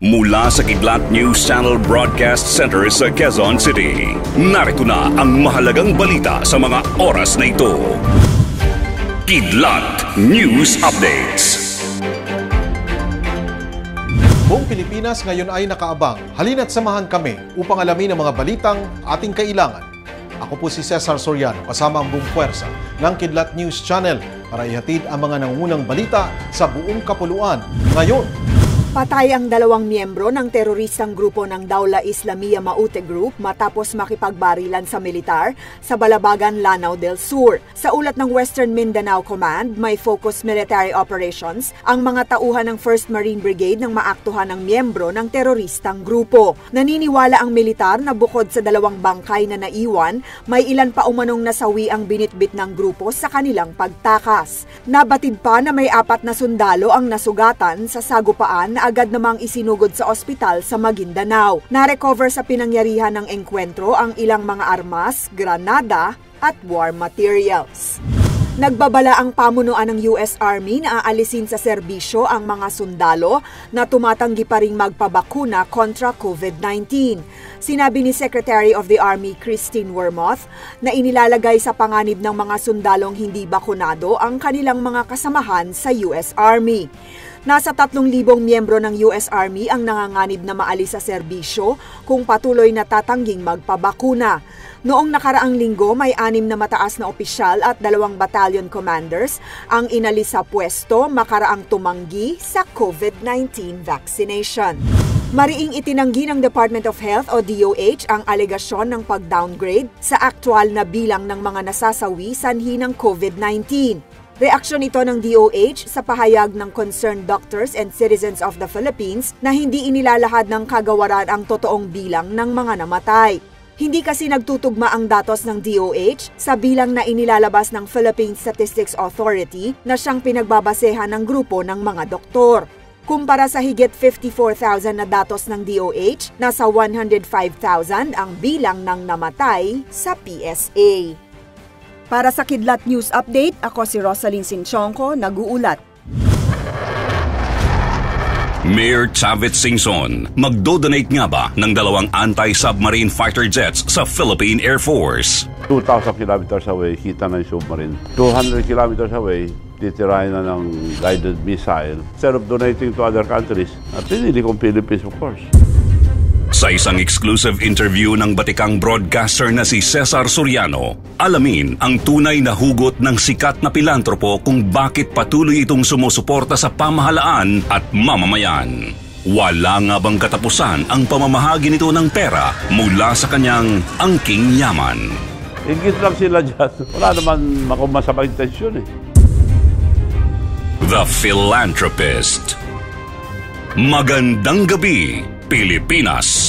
Mula sa Kidlat News Channel Broadcast Center sa Quezon City, narito na ang mahalagang balita sa mga oras na ito. Kidlat News Updates. Buong Pilipinas ngayon ay nakaabang. Halina't samahan kami upang alamin ang mga balitang ating kailangan. Ako po si Cesar Soriano kasama ang buong puwersa ng Kidlat News Channel para ihatid ang mga nangunang balita sa buong kapuluan. Ngayon, Patay ang dalawang miyembro ng teroristang grupo ng Daula Islamia Maute Group matapos makipagbarilan sa militar sa Balabagan, Lanao del Sur. Sa ulat ng Western Mindanao Command, may focus military operations ang mga tauhan ng 1st Marine Brigade ng maaktuhan ng miyembro ng teroristang grupo. Naniniwala ang militar na bukod sa dalawang bangkay na naiwan, may ilan pa umanong nasawi ang binitbit ng grupo sa kanilang pagtakas. Nabatid pa na may apat na sundalo ang nasugatan sa sagupaan na agad namang isinugod sa ospital sa Maguindanao. Na-recover sa pinangyarihan ng engkwentro ang ilang mga armas, granada at war materials. Nagbabala ang pamunuan ng US Army na aalisin sa serbisyo ang mga sundalo na tumatanggi pa ring magpabakuna kontra COVID-19. Sinabi ni Secretary of the Army Christine Wormoth na inilalagay sa panganib ng mga sundalong hindi bakunado ang kanilang mga kasamahan sa US Army. Nasa 3,000 miyembro ng US Army ang nanganganib na maalis sa serbisyo kung patuloy na tatangging magpabakuna. Noong nakaraang linggo, may anim na mataas na opisyal at dalawang battalion commanders ang inalis sa pwesto makaraang tumanggi sa COVID-19 vaccination. Mariing itinanggi ng Department of Health o DOH ang alegasyon ng pag-downgrade sa aktual na bilang ng mga nasasawi sanhi ng COVID-19. Reaksyon ito ng DOH sa pahayag ng concerned doctors and citizens of the Philippines na hindi inilalahad ng kagawaran ang totoong bilang ng mga namatay. Hindi kasi nagtutugma ang datos ng DOH sa bilang na inilalabas ng Philippine Statistics Authority na siyang pinagbabasehan ng grupo ng mga doktor. Kumpara sa higit 54,000 na datos ng DOH, nasa 105,000 ang bilang ng namatay sa PSA. Para sa Kidlat News Update, ako si Rosalyn Sinchonko, nag-uulat. Mayor Chavit Singson, magdo-donate nga ba ng dalawang anti-submarine fighter jets sa Philippine Air Force? 2,000 kilometers away, kita na yung submarine. 200 kilometers away, titirahin na ng guided missile. Instead of donating to other countries, at pinili kong Philippines, of course. Sa isang exclusive interview ng batikang broadcaster na si Cesar Soriano, alamin ang tunay na hugot ng sikat na pilantropo kung bakit patuloy itong sumusuporta sa pamahalaan at mamamayan. Wala nga bang katapusan ang pamamahagi nito ng pera mula sa kanyang angking yaman? Ingit lang sila dyan. Wala naman makumasama intensyon eh. The Philanthropist Magandang gabi, Pilipinas.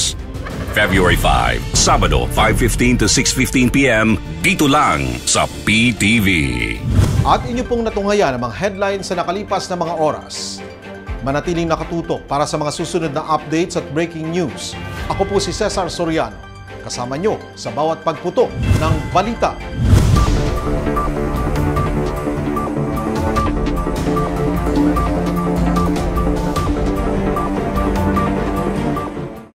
February 5, Sabado, 5.15 to 6.15 p.m. Dito lang sa PTV. at inyo pong natunghayan ang mga headlines sa nakalipas na mga oras. Manatiling nakatutok para sa mga susunod na updates at breaking news. Ako po si Cesar Soriano. Kasama nyo sa bawat pagputok ng balita